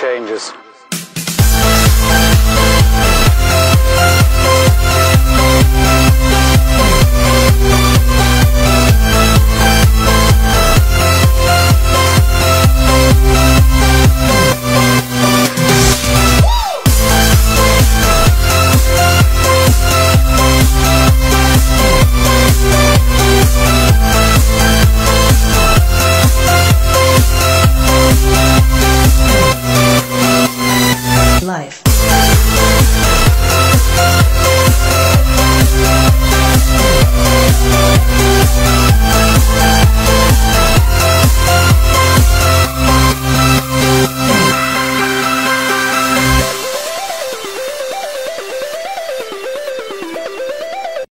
changes. life.